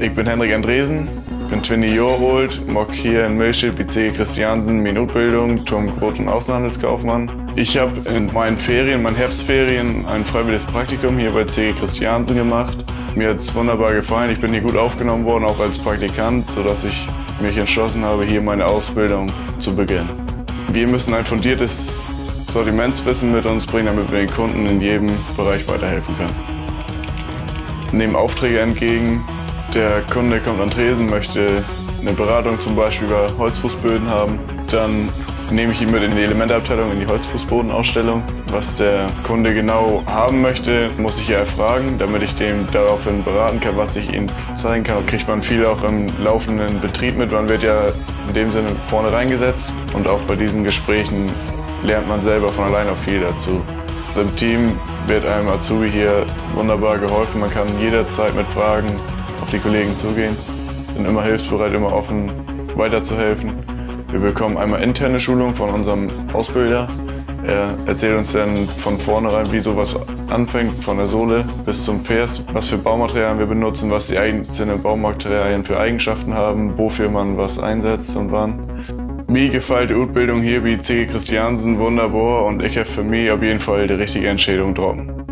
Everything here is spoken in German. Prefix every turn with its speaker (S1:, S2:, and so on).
S1: Ich bin Henrik Andresen, bin 20 Jahre alt, mag hier in Milchschild bei C. Christiansen meine Ausbildung zum Brot- und Außenhandelskaufmann. Ich habe in meinen Ferien, meinen Herbstferien, ein freiwilliges Praktikum hier bei C. Christiansen gemacht. Mir hat es wunderbar gefallen. Ich bin hier gut aufgenommen worden, auch als Praktikant, sodass ich mich entschlossen habe, hier meine Ausbildung zu beginnen. Wir müssen ein fundiertes Sortimentswissen mit uns bringen, damit wir den Kunden in jedem Bereich weiterhelfen können. Nehmen Aufträge entgegen. Der Kunde kommt an Tresen, möchte eine Beratung zum Beispiel über Holzfußböden haben. Dann nehme ich ihn mit in die Elementabteilung, in die Holzfußbodenausstellung. Was der Kunde genau haben möchte, muss ich ja erfragen, damit ich dem daraufhin beraten kann, was ich ihm zeigen kann. Kriegt man viel auch im laufenden Betrieb mit. Man wird ja in dem Sinne vorne reingesetzt und auch bei diesen Gesprächen lernt man selber von allein auch viel dazu. Im Team wird einem Azubi hier wunderbar geholfen. Man kann jederzeit mit Fragen auf die Kollegen zugehen, sind immer hilfsbereit, immer offen, weiterzuhelfen. Wir bekommen einmal interne Schulung von unserem Ausbilder. Er erzählt uns dann von vornherein, wie sowas anfängt, von der Sohle bis zum Vers, was für Baumaterialien wir benutzen, was die einzelnen Baumaterialien für Eigenschaften haben, wofür man was einsetzt und wann. Mir gefällt die Ausbildung hier bei C. Christiansen wunderbar und ich habe für mich auf jeden Fall die richtige Entscheidung getroffen.